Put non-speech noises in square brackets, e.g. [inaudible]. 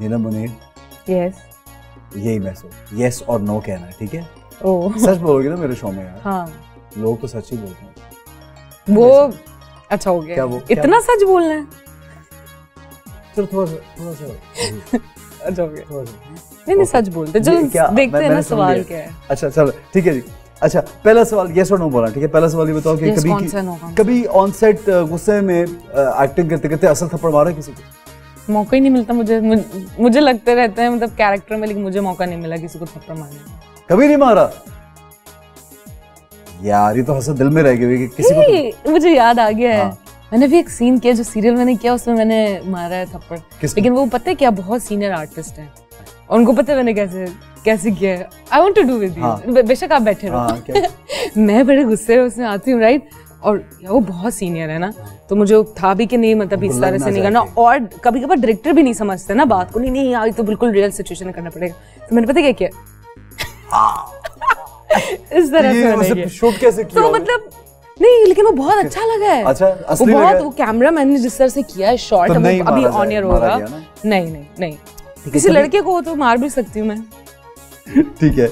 नीलम Munir? Yes यही मैं सोच यस और नो कहना है ठीक है? ओ सच बोलोगे ना मेरे शो में यार? हाँ। लोग तो सच ही बोलते हैं। वो अच्छा हो गया। क्या वो- क्या इतना सच बोलना है? चलो थोड़ा सा थोड़ा सा [laughs] अच्छा हो गया। नहीं नहीं सच बोलते चलो देखते हैं ना सवाल क्या है। अच्छा चलो ठीक है जी। अच्छा पहला सवाल यस और नो बोला ठीक है? पहला सवाल ये बताओ कि कभी? कभी ऑन सेट गुस्से में एक्टिंग करते करते असल थप्पड़ मारा किसी को? मौका ही नहीं मिलता मुझे। मुझे, मुझे लगते रहते हैं मतलब कैरेक्टर में लेकिन मुझे मौका नहीं मिला किसी को थप्पड़ मारने का। कभी नहीं मारा? यार ये तो हंसा दिल में रह गई कि किसी को तो- मुझे याद आ गया है। हाँ। मैंने भी एक सीन किया जो सीरियल मैंने किया उसमें मैंने मारा है थप्पड़। लेकिन वो पता है क्या बहुत सीनियर आर्टिस्ट हैं। और उनको पता है मैंने कैसे कैसे किया है। I want to do with हाँ। यू बेशक आप बैठे हाँ, रहो [laughs] मैं बड़े गुस्से में उसमें आती हूँ राइट और वो बहुत सीनियर है ना तो मुझे था भी कि नहीं मतलब इस तरह से नहीं करना। और कभी कभार डायरेक्टर भी नहीं समझते ना बात को नहीं नहीं यार तो बिल्कुल रियल सिचुएशन करना पड़ेगा। तो मैंने पता क्या किया? [laughs] इस तरह से शूट कैसे किया। तो मतलब नहीं लेकिन वो बहुत अच्छा लगा है। अच्छा, वो बहुत वो कैमरा मैन ने जिस तरह से किया है शॉट तो नहीं अभी ऑन एयर होगा। नहीं नहीं नहीं। किसी लड़के को तो मार भी सकती हूँ मैं। ठीक है।